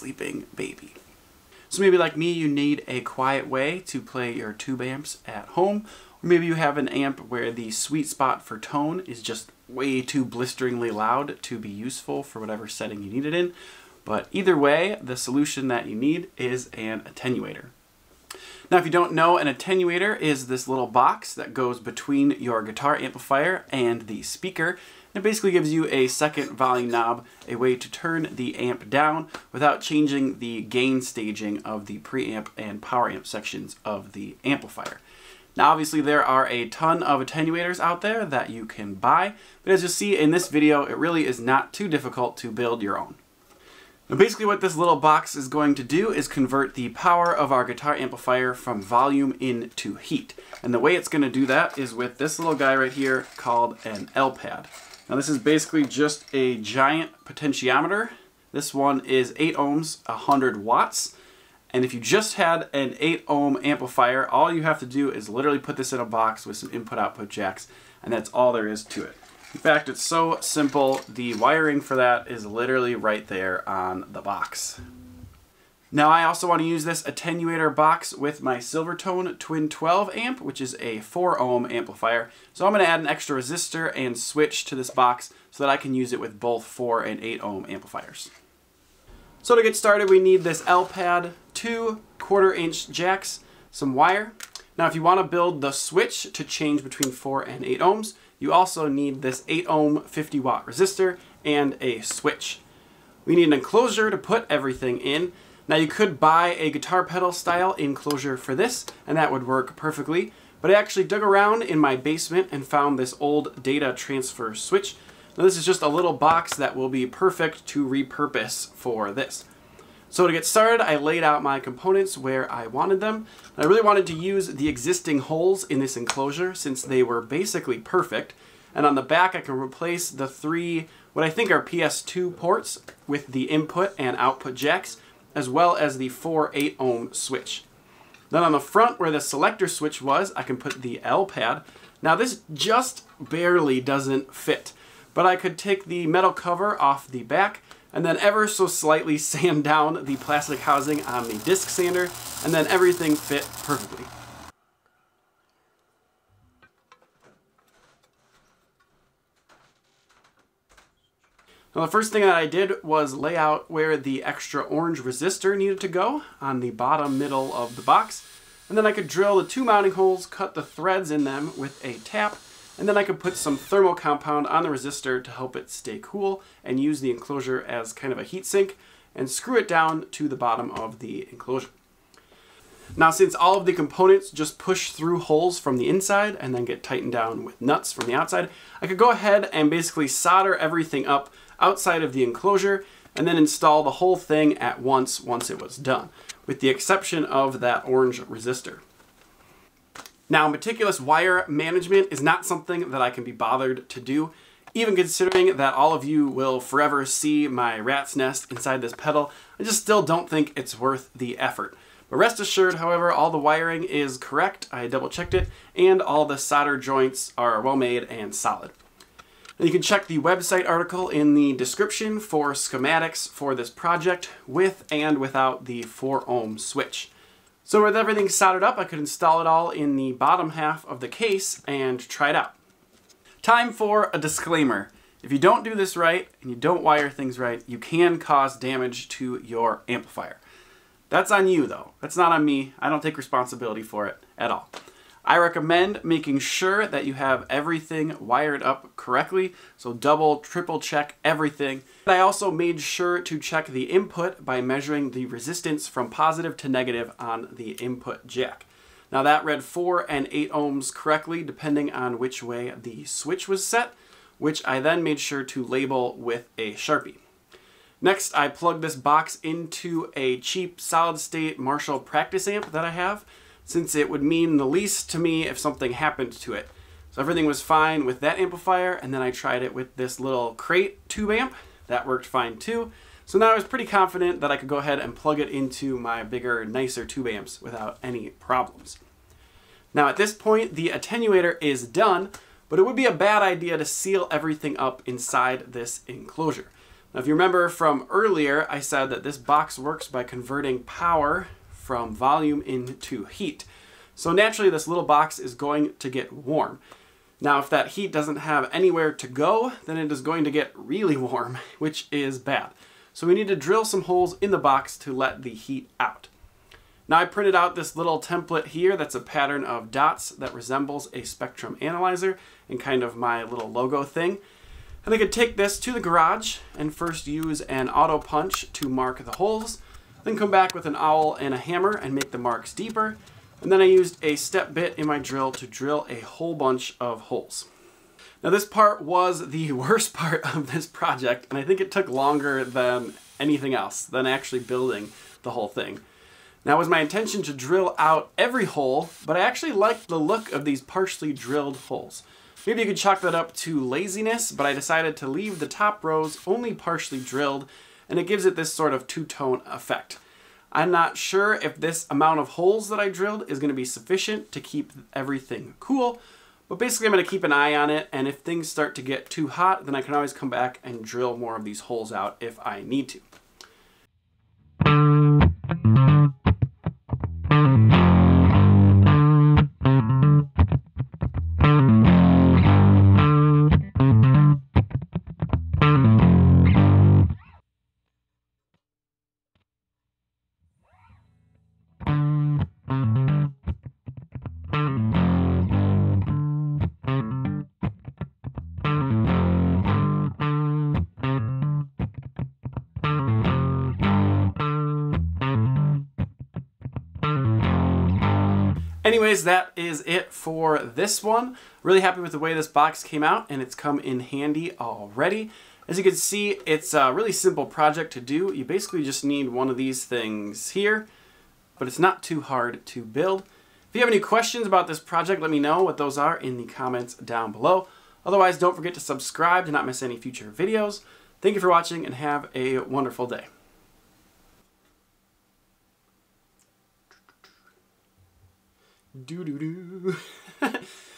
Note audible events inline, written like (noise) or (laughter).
sleeping baby. So maybe like me, you need a quiet way to play your tube amps at home, or maybe you have an amp where the sweet spot for tone is just way too blisteringly loud to be useful for whatever setting you need it in. But either way, the solution that you need is an attenuator. Now, if you don't know, an attenuator is this little box that goes between your guitar amplifier and the speaker. It basically gives you a second volume knob, a way to turn the amp down without changing the gain staging of the preamp and power amp sections of the amplifier. Now obviously there are a ton of attenuators out there that you can buy, but as you'll see in this video, it really is not too difficult to build your own. Now basically what this little box is going to do is convert the power of our guitar amplifier from volume into heat. And the way it's going to do that is with this little guy right here called an L-pad. Now this is basically just a giant potentiometer. This one is 8 ohms, 100 watts. And if you just had an 8 ohm amplifier, all you have to do is literally put this in a box with some input output jacks, and that's all there is to it. In fact, it's so simple, the wiring for that is literally right there on the box. Now I also want to use this attenuator box with my Silvertone Twin 12 amp, which is a 4 ohm amplifier. So I'm going to add an extra resistor and switch to this box so that I can use it with both 4 and 8 ohm amplifiers. So to get started, we need this L-pad, two quarter inch jacks, some wire. Now if you want to build the switch to change between 4 and 8 ohms, you also need this 8 ohm 50 watt resistor and a switch. We need an enclosure to put everything in. Now you could buy a guitar pedal style enclosure for this and that would work perfectly, but I actually dug around in my basement and found this old data transfer switch. Now this is just a little box that will be perfect to repurpose for this. So to get started, I laid out my components where I wanted them. I really wanted to use the existing holes in this enclosure since they were basically perfect. And on the back, I can replace the three, what I think are PS2 ports with the input and output jacks, as well as the four 8 ohm switch. Then on the front where the selector switch was, I can put the L pad. Now this just barely doesn't fit, but I could take the metal cover off the back and then ever so slightly (laughs) sand down the plastic housing on the disc sander, and then everything fit perfectly. Now the first thing that I did was lay out where the extra orange resistor needed to go on the bottom middle of the box, and then I could drill the two mounting holes, cut the threads in them with a tap, and then I could put some thermal compound on the resistor to help it stay cool and use the enclosure as kind of a heat sink and screw it down to the bottom of the enclosure. Now since all of the components just push through holes from the inside and then get tightened down with nuts from the outside, I could go ahead and basically solder everything up outside of the enclosure and then install the whole thing at once once it was done, with the exception of that orange resistor. Now, meticulous wire management is not something that I can be bothered to do, even considering that all of you will forever see my rat's nest inside this pedal, I just still don't think it's worth the effort. But rest assured, however, all the wiring is correct, I double checked it, and all the solder joints are well made and solid. And you can check the website article in the description for schematics for this project with and without the 4 ohm switch. So with everything soldered up, I could install it all in the bottom half of the case and try it out. Time for a disclaimer. If you don't do this right and you don't wire things right, you can cause damage to your amplifier. That's on you though. That's not on me. I don't take responsibility for it at all. I recommend making sure that you have everything wired up correctly, so double, triple check everything. I also made sure to check the input by measuring the resistance from positive to negative on the input jack. Now that read 4 and 8 ohms correctly depending on which way the switch was set, which I then made sure to label with a Sharpie. Next, I plugged this box into a cheap solid state Marshall practice amp that I have since it would mean the least to me if something happened to it. So everything was fine with that amplifier, and then I tried it with this little crate tube amp. That worked fine too. So now I was pretty confident that I could go ahead and plug it into my bigger, nicer tube amps without any problems. Now at this point, the attenuator is done, but it would be a bad idea to seal everything up inside this enclosure. Now if you remember from earlier, I said that this box works by converting power from volume into heat. So naturally this little box is going to get warm. Now if that heat doesn't have anywhere to go, then it is going to get really (laughs) warm, which is bad. So we need to drill some holes in the box to let the heat out. Now I printed out this little template here that's a pattern of dots that resembles a spectrum analyzer and kind of my little logo thing. And I could take this to the garage and first use an auto punch to mark the holes, then come back with an awl and a hammer and make the marks deeper, and then I used a step bit in my drill to drill a whole bunch of holes. Now this part was the (laughs) worst part of this project, and I think it took longer than anything else, than actually building the whole thing. Now it was my intention to drill out every hole, but I actually liked the look of these partially drilled holes. Maybe you could chalk that up to laziness, but I decided to leave the top rows only partially drilled, and it gives it this sort of two-tone effect. I'm not sure if this amount of holes that I drilled is going to be sufficient to keep everything cool, but basically I'm going to keep an eye on it, and if things start to get too hot, then I can always come back and drill more of these holes out if I need to. Anyways, that is it for this one. Really happy with the way this box came out and it's come in handy already. As you can see, it's a really simple project to do. You basically just need one of these things here, but it's not too hard to build. If you have any questions about this project, let me know what those are in the comments down below. Otherwise, don't forget to subscribe to not miss any future videos. Thank you for watching and have a wonderful day. Do do do. (laughs)